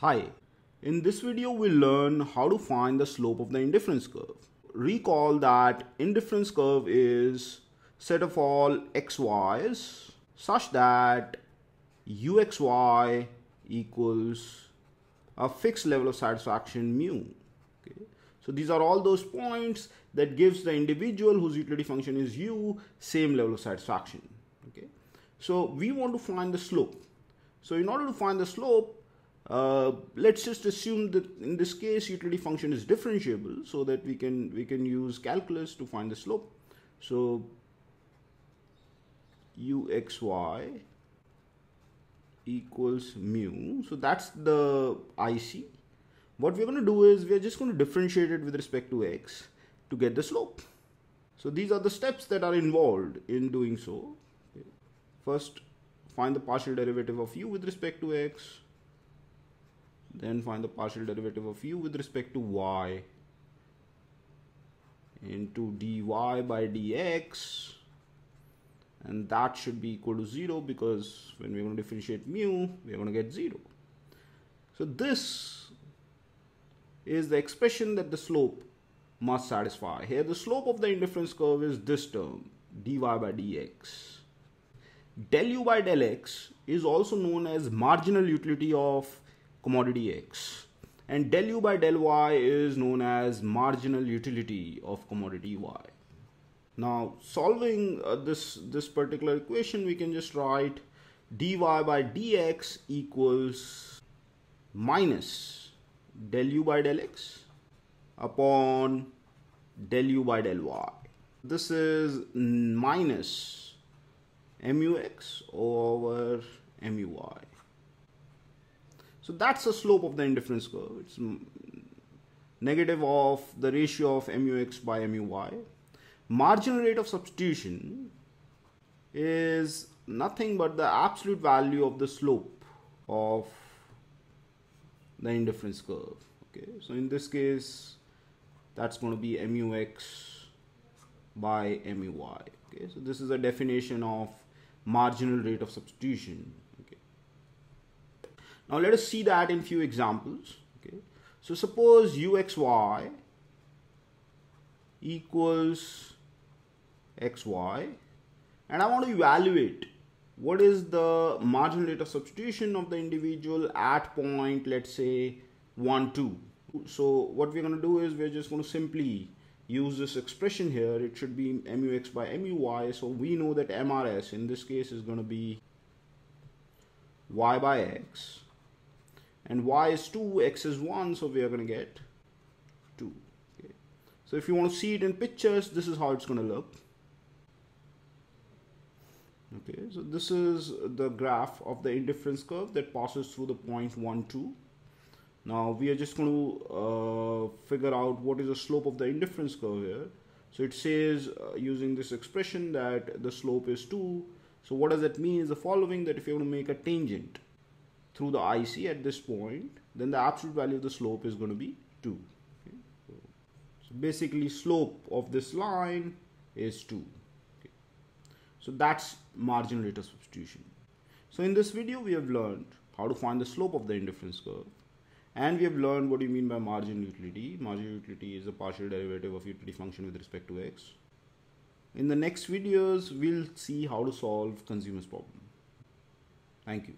Hi, in this video we'll learn how to find the slope of the indifference curve. Recall that indifference curve is set of all xy's such that uxy equals a fixed level of satisfaction mu. Okay. So these are all those points that gives the individual whose utility function is u same level of satisfaction. Okay. So we want to find the slope. So in order to find the slope, uh, let's just assume that in this case utility function is differentiable so that we can we can use calculus to find the slope. So uxy equals mu. So that's the ic what we're going to do is we're just going to differentiate it with respect to x to get the slope. So these are the steps that are involved in doing so. First find the partial derivative of u with respect to x then find the partial derivative of u with respect to y into dy by dx. And that should be equal to 0 because when we're going to differentiate mu we're going to get 0 so this is the expression that the slope must satisfy. Here the slope of the indifference curve is this term dy by dx. Del u by del x is also known as marginal utility of commodity X. And del u by del y is known as marginal utility of commodity Y. Now solving uh, this, this particular equation, we can just write dy by dx equals minus del u by del x upon del u by del y. This is minus mux over muy. So that's the slope of the indifference curve. It's negative of the ratio of mux by muy. Marginal rate of substitution is nothing but the absolute value of the slope of the indifference curve. Okay, so in this case, that's going to be mux by muy. Okay, so this is a definition of marginal rate of substitution. Now let us see that in few examples. Okay. So suppose uxy equals xy and I want to evaluate what is the marginal rate of substitution of the individual at point let's say 1 2 so what we're going to do is we're just going to simply use this expression here it should be mux by muy so we know that mrs in this case is going to be y by x and y is 2 x is 1 so we are going to get 2 okay. so if you want to see it in pictures this is how it's going to look. Okay so this is the graph of the indifference curve that passes through the point 1 2 now we are just going to uh, figure out what is the slope of the indifference curve here. So it says uh, using this expression that the slope is 2 so what does that mean is the following that if you want to make a tangent through the IC at this point, then the absolute value of the slope is going to be 2. Okay. So basically slope of this line is 2. Okay. So that's marginal rate of substitution. So in this video we have learned how to find the slope of the indifference curve and we have learned what you mean by marginal utility. Marginal utility is a partial derivative of utility function with respect to x. In the next videos, we'll see how to solve consumer's problem. Thank you.